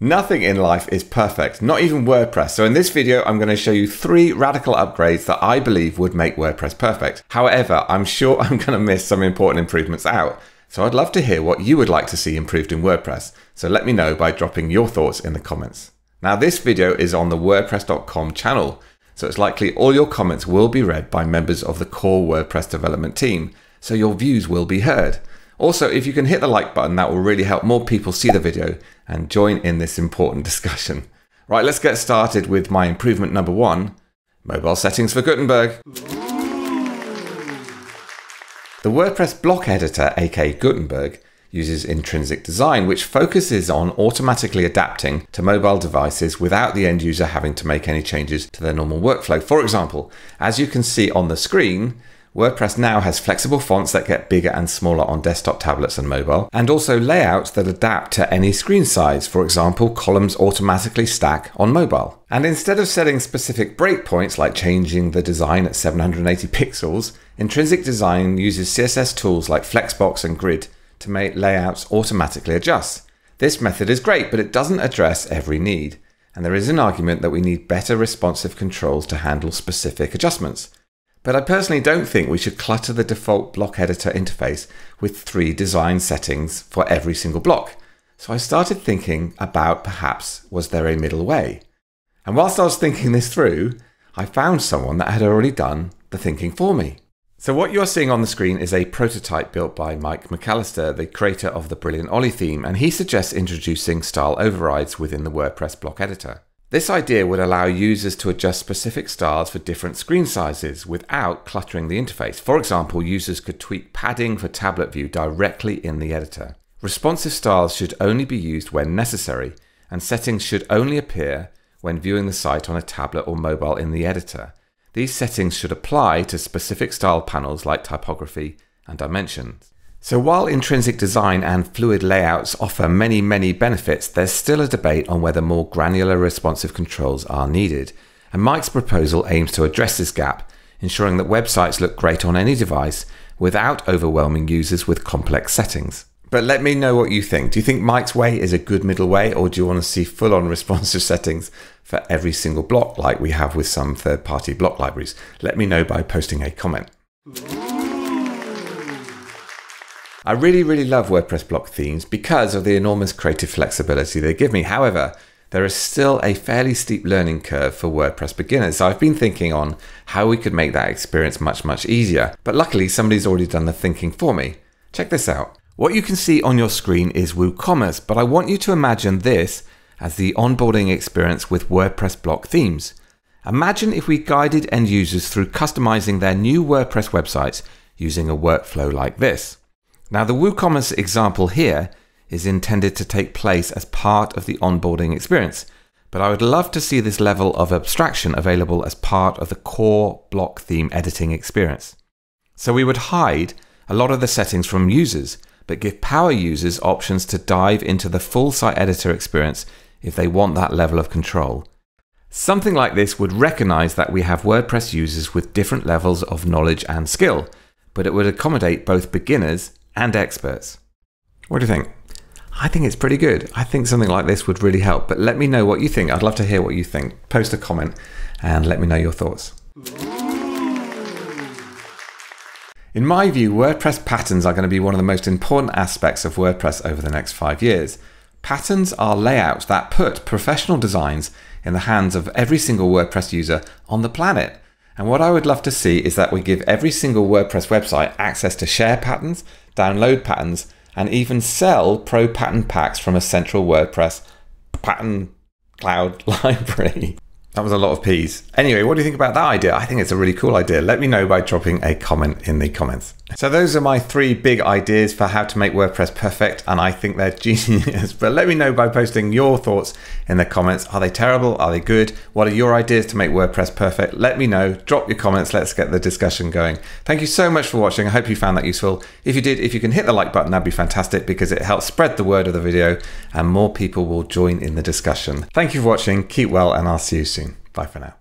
Nothing in life is perfect, not even WordPress. So in this video, I'm going to show you three radical upgrades that I believe would make WordPress perfect. However, I'm sure I'm going to miss some important improvements out. So I'd love to hear what you would like to see improved in WordPress. So let me know by dropping your thoughts in the comments. Now this video is on the WordPress.com channel. So it's likely all your comments will be read by members of the core WordPress development team. So your views will be heard. Also, if you can hit the like button, that will really help more people see the video and join in this important discussion. Right, let's get started with my improvement number one, mobile settings for Gutenberg. The WordPress block editor, aka Gutenberg, uses intrinsic design, which focuses on automatically adapting to mobile devices without the end user having to make any changes to their normal workflow. For example, as you can see on the screen, WordPress now has flexible fonts that get bigger and smaller on desktop tablets and mobile, and also layouts that adapt to any screen size. For example, columns automatically stack on mobile. And instead of setting specific breakpoints like changing the design at 780 pixels, Intrinsic Design uses CSS tools like Flexbox and Grid to make layouts automatically adjust. This method is great, but it doesn't address every need. And there is an argument that we need better responsive controls to handle specific adjustments. But I personally don't think we should clutter the default block editor interface with three design settings for every single block. So I started thinking about perhaps was there a middle way? And whilst I was thinking this through, I found someone that had already done the thinking for me. So what you're seeing on the screen is a prototype built by Mike McAlister, the creator of the Brilliant Ollie theme, and he suggests introducing style overrides within the WordPress block editor. This idea would allow users to adjust specific styles for different screen sizes without cluttering the interface. For example, users could tweak padding for tablet view directly in the editor. Responsive styles should only be used when necessary, and settings should only appear when viewing the site on a tablet or mobile in the editor. These settings should apply to specific style panels like typography and dimensions. So while intrinsic design and fluid layouts offer many, many benefits, there's still a debate on whether more granular responsive controls are needed. And Mike's proposal aims to address this gap, ensuring that websites look great on any device without overwhelming users with complex settings. But let me know what you think. Do you think Mike's way is a good middle way, or do you want to see full on responsive settings for every single block like we have with some third party block libraries? Let me know by posting a comment. I really, really love WordPress block themes because of the enormous creative flexibility they give me. However, there is still a fairly steep learning curve for WordPress beginners. So I've been thinking on how we could make that experience much, much easier. But luckily, somebody's already done the thinking for me. Check this out. What you can see on your screen is WooCommerce, but I want you to imagine this as the onboarding experience with WordPress block themes. Imagine if we guided end users through customizing their new WordPress websites using a workflow like this. Now, the WooCommerce example here is intended to take place as part of the onboarding experience, but I would love to see this level of abstraction available as part of the core block theme editing experience. So we would hide a lot of the settings from users, but give power users options to dive into the full site editor experience if they want that level of control. Something like this would recognize that we have WordPress users with different levels of knowledge and skill, but it would accommodate both beginners and experts. What do you think? I think it's pretty good. I think something like this would really help, but let me know what you think. I'd love to hear what you think. Post a comment and let me know your thoughts. In my view, WordPress patterns are going to be one of the most important aspects of WordPress over the next five years. Patterns are layouts that put professional designs in the hands of every single WordPress user on the planet. And what I would love to see is that we give every single WordPress website access to share patterns, download patterns, and even sell pro pattern packs from a central WordPress pattern cloud library. That was a lot of P's. Anyway, what do you think about that idea? I think it's a really cool idea. Let me know by dropping a comment in the comments. So those are my three big ideas for how to make WordPress perfect, and I think they're genius. But let me know by posting your thoughts in the comments. Are they terrible? Are they good? What are your ideas to make WordPress perfect? Let me know. Drop your comments. Let's get the discussion going. Thank you so much for watching. I hope you found that useful. If you did, if you can hit the like button, that'd be fantastic because it helps spread the word of the video and more people will join in the discussion. Thank you for watching. Keep well, and I'll see you soon. Bye for now.